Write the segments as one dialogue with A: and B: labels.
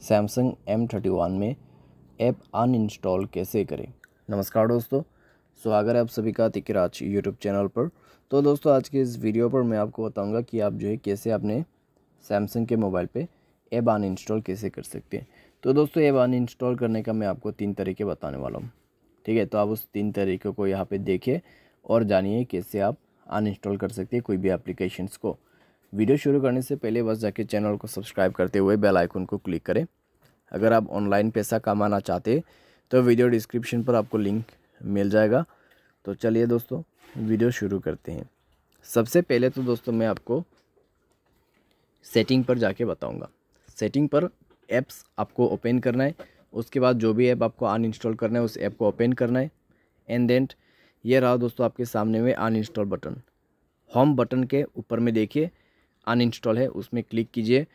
A: Samsung M thirty one में app uninstall कैसे करें? नमस्कार दोस्तों, स्वागत है आप सभी का तिकराज यूट्यूब चैनल पर। तो दोस्तों, आज के इस वीडियो पर मैं आपको बताऊँगा कि आप जो है कैसे अपने सैमसंग के मोबाइल पे ऐप अनइंस्टॉल कैसे कर सकते हैं। तो दोस्तों, ऐप अनइंस्टॉल करने का मैं आपको तीन तरीके बताने वाला हूँ। ठीक है तो आप उस तीन तरीक़ों को यहाँ पर देखिए और जानिए कैसे आप अनइंस्टॉल कर सकते हैं कोई भी एप्लीकेशंस को। वीडियो शुरू करने से पहले बस जाके चैनल को सब्सक्राइब करते हुए बेल आइकन को क्लिक करें। अगर आप ऑनलाइन पैसा कमाना चाहते तो वीडियो डिस्क्रिप्शन पर आपको लिंक मिल जाएगा। तो चलिए दोस्तों, वीडियो शुरू करते हैं। सबसे पहले तो दोस्तों मैं आपको सेटिंग पर जाके बताऊँगा। सेटिंग पर ऐप्स आपको ओपन करना है। उसके बाद जो भी ऐप आपको अनइंस्टॉल करना है, उस ऐप को ओपन करना है। एंड देन ये रहा दोस्तों आपके सामने में अनइंस्टॉल बटन होम बटन के ऊपर में देखिए अनइंस्टॉल है, उसमें क्लिक कीजिए।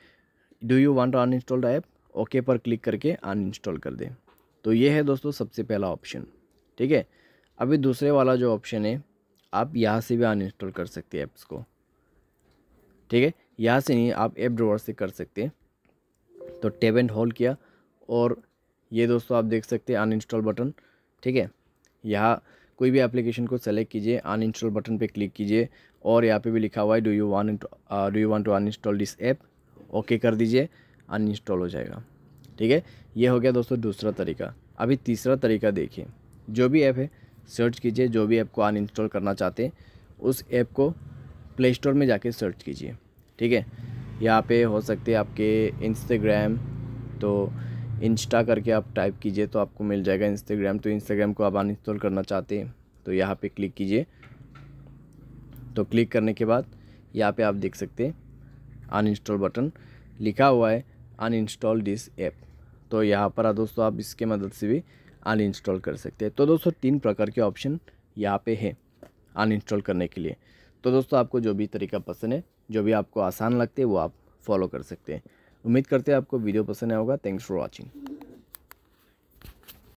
A: Do you want to uninstall the app okay पर क्लिक करके अनइंस्टॉल कर दें। तो ये है दोस्तों सबसे पहला ऑप्शन ठीक है? अभी दूसरे वाला जो ऑप्शन है, आप यहाँ से भी अनइंस्टॉल कर सकते हैं ऐप्स को, ठीक है? यहाँ से नहीं, आप ऐप ड्रोवर से कर सकते हैं। तो टेब एंड होल्ड किया और ये दोस्तों आप देख सकते हैं अनइंस्टॉल बटन ठीक है? यहाँ कोई भी एप्लीकेशन को सेलेक्ट कीजिए अनइंस्टॉल बटन पे क्लिक कीजिए और यहाँ पे भी लिखा हुआ है do you want do you want to uninstall this app okay कर दीजिए अनइंस्टॉल हो जाएगा। ठीक है? ये हो गया दोस्तों दूसरा तरीका। अभी तीसरा तरीका देखिए। जो भी ऐप है सर्च कीजिए, जो भी ऐप को अनइंस्टॉल करना चाहते हैं, उस ऐप को प्ले स्टोर में जाके सर्च कीजिए। ठीक है? यहाँ पे हो सकते हैं आपके इंस्टाग्राम तो इंस्टा करके आप टाइप कीजिए तो आपको मिल जाएगा इंस्टाग्राम तो इंस्टाग्राम को आप अनइंस्टॉल करना चाहते हैं तो यहाँ पे क्लिक कीजिए। तो क्लिक करने के बाद यहाँ पे आप देख सकते हैं अनइंस्टॉल बटन लिखा हुआ है अनइंस्टॉल दिस ऐप तो यहाँ पर दोस्तों, आप इसके मदद से भी अनइंस्टॉल कर सकते हैं। तो दोस्तों, तीन प्रकार के ऑप्शन यहाँ पे है अनइंस्टॉल करने के लिए। तो दोस्तों, आपको जो भी तरीका पसंद है, जो भी आपको आसान लगते हैं, वो आप फॉलो कर सकते हैं। उम्मीद करते हैं आपको वीडियो पसंद आया होगा। Thanks for watching